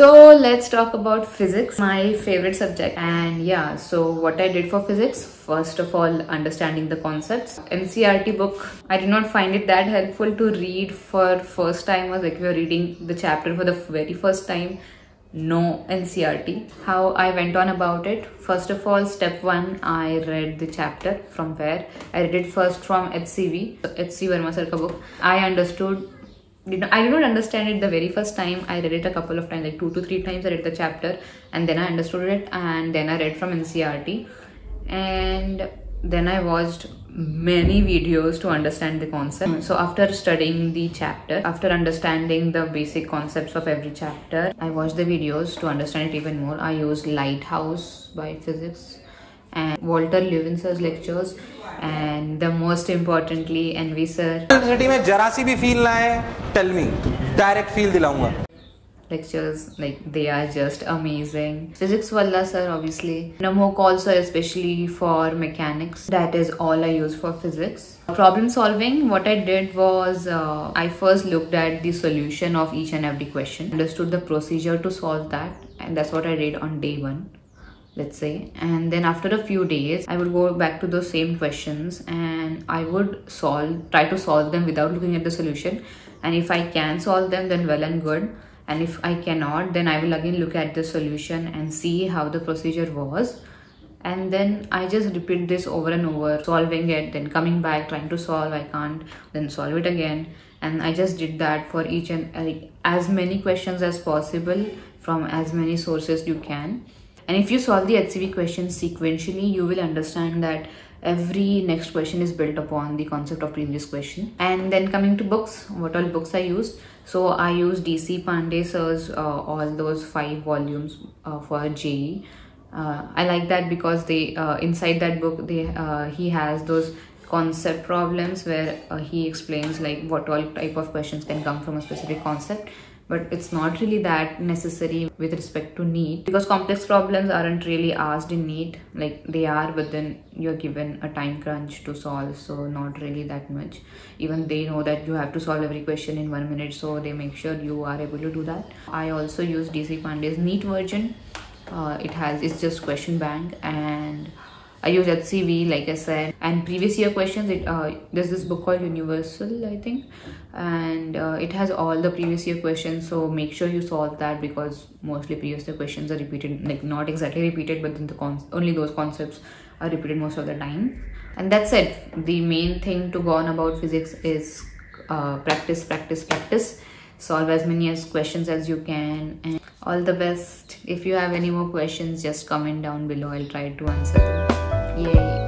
So let's talk about physics, my favorite subject. And yeah, so what I did for physics, first of all, understanding the concepts. NCERT book, I did not find it that helpful to read for first time or like we were reading the chapter for the very first time. No NCERT. How I went on about it. First of all, step one, I read the chapter from where I read it first from HCV, HC Verma sir ka book. I understood did not, I did not understand it the very first time. I read it a couple of times, like two to three times. I read the chapter and then I understood it, and then I read from NCERT, and then I watched many videos to understand the concept. Hmm. So after studying the chapter, after understanding the basic concepts of every chapter, I watched the videos to understand it even more. I used Lighthouse by Physics and Walter Lewinson's lectures and the most importantly NV sir. University में जरा सी भी feel ना आए tell me lectures like they are just amazing. Physics Wallah sir obviously. Namo Kaul sir especially for mechanics. That is all i use for physics. Problem solving what i did was uh, i first looked at the solution of each and every question. Understood the procedure to solve that and that's what i did on day one let's say. And then after a few days i would go back to those same questions and i would solve try to solve them without looking at the solution. And if i can solve them then well and good. And if i cannot then i will again look at the solution and see how the procedure was. And then i just repeat this over and over solving it then coming back trying to solve i can't then solve it again. And i just did that for each and as many questions as possible from as many sources you can and if you solve the HCV questions sequentially, you will understand that every next question is built upon the concept of previous question. And then coming to books, what all books I used. So I used DC Pandey sir's uh, all those five volumes uh, for JEE. Uh, I like that because they uh, inside that book they uh, he has those concept problems where uh, he explains like what all type of questions can come from a specific concept but it's not really that necessary with respect to NEET because complex problems aren't really asked in NEET like they are but then you're given a time crunch to solve so not really that much. Even they know that you have to solve every question in one minute so they make sure you are able to do that. I also use dc pandey's NEET version. Uh, it has it's just question bank and I use HCV, like I said, and previous year questions. It uh, there's this book called Universal, I think, and uh, it has all the previous year questions. So make sure you solve that because mostly previous year questions are repeated, like not exactly repeated, but then the only those concepts are repeated most of the time. And that's it. The main thing to go on about physics is uh, practice, practice, practice. Solve as many as questions as you can, and all the best. If you have any more questions, just comment down below. I'll try to answer them. Yay.